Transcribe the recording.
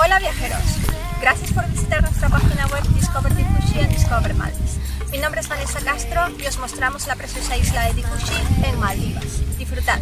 Hola viajeros, gracias por visitar nuestra página web Discover Dikushi en Discover Maldives. Mi nombre es Vanessa Castro y os mostramos la preciosa isla de Dikushi en Maldivas. Disfrutad.